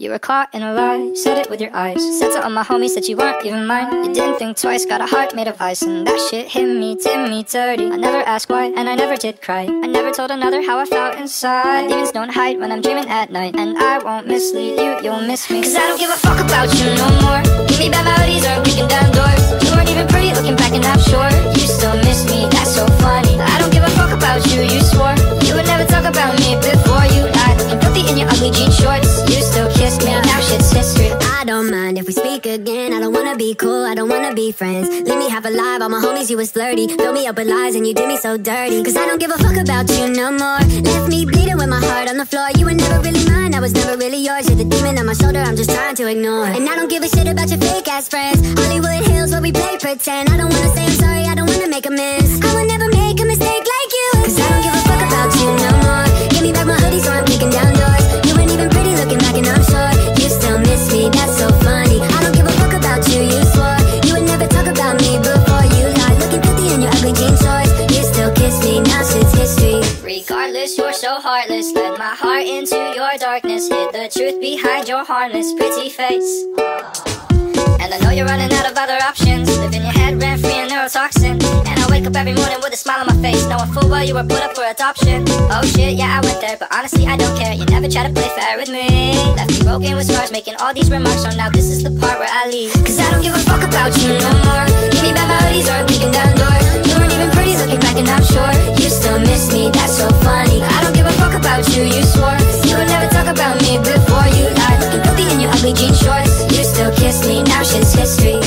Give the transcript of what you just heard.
You were caught in a lie, said it with your eyes. Said to all my homies that you weren't even mine. You didn't think twice, got a heart made of ice. And that shit hit me, did me dirty. I never asked why, and I never did cry. I never told another how I felt inside. Demons don't hide when I'm dreaming at night. And I won't mislead you, you'll miss me. Cause I don't give a fuck about you no more again. I don't wanna be cool, I don't wanna be friends. Leave me half alive, all my homies, you was flirty. Fill me up with lies and you did me so dirty. Cause I don't give a fuck about you no more. Left me bleeding with my heart on the floor. You were never really mine, I was never really yours. You're the demon on my shoulder, I'm just trying to ignore. And I don't give a shit about your fake ass friends. Hollywood Hills where we play pretend. I don't wanna say I'm sorry, before you. Lied Looking filthy in your ugly jean You still kiss me, now shit's history. Regardless, you're so heartless. Led my heart into your darkness. Hid the truth behind your harmless pretty face. And I know you're running out of other options. Live in your head, rent free and neurotoxin. And I wake up every morning with a smile on my face. Knowing full well you were put up for adoption. Oh shit, yeah, I went there But honestly, I don't care. You never try to play fair with me. Left me broken with scars Making all these remarks. So now this is the part where I leave. Cause I don't give a fuck about you no more kiss me, now shit's history